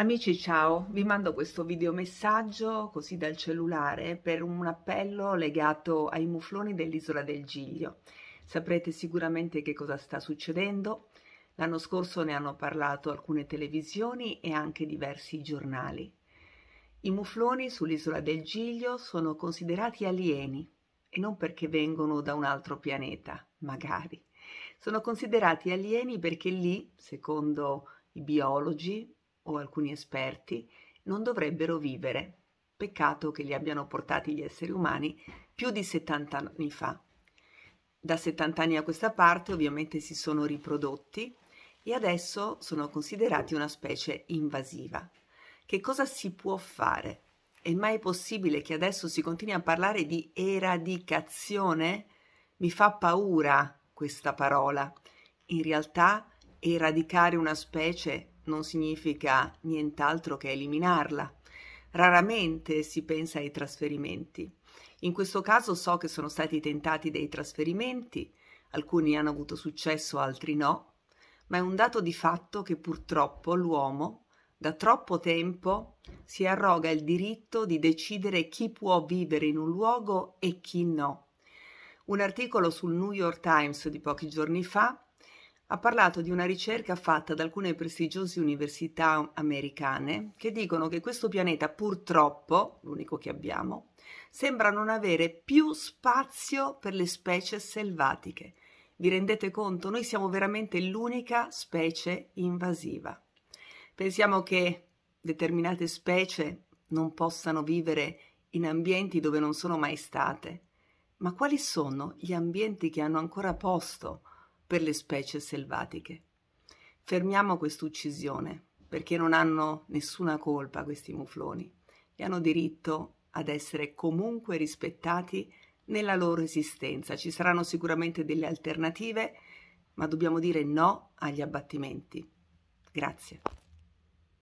Amici ciao, vi mando questo videomessaggio così dal cellulare per un appello legato ai mufloni dell'isola del Giglio. Saprete sicuramente che cosa sta succedendo. L'anno scorso ne hanno parlato alcune televisioni e anche diversi giornali. I mufloni sull'isola del Giglio sono considerati alieni e non perché vengono da un altro pianeta, magari. Sono considerati alieni perché lì, secondo i biologi, o alcuni esperti non dovrebbero vivere. Peccato che li abbiano portati gli esseri umani più di 70 anni fa. Da 70 anni a questa parte ovviamente si sono riprodotti e adesso sono considerati una specie invasiva. Che cosa si può fare? È mai possibile che adesso si continui a parlare di eradicazione? Mi fa paura questa parola. In realtà eradicare una specie non significa nient'altro che eliminarla. Raramente si pensa ai trasferimenti. In questo caso so che sono stati tentati dei trasferimenti, alcuni hanno avuto successo, altri no, ma è un dato di fatto che purtroppo l'uomo da troppo tempo si arroga il diritto di decidere chi può vivere in un luogo e chi no. Un articolo sul New York Times di pochi giorni fa ha parlato di una ricerca fatta da alcune prestigiose università americane che dicono che questo pianeta purtroppo, l'unico che abbiamo, sembra non avere più spazio per le specie selvatiche. Vi rendete conto? Noi siamo veramente l'unica specie invasiva. Pensiamo che determinate specie non possano vivere in ambienti dove non sono mai state. Ma quali sono gli ambienti che hanno ancora posto per le specie selvatiche. Fermiamo quest'uccisione perché non hanno nessuna colpa questi mufloni e hanno diritto ad essere comunque rispettati nella loro esistenza. Ci saranno sicuramente delle alternative, ma dobbiamo dire no agli abbattimenti. Grazie.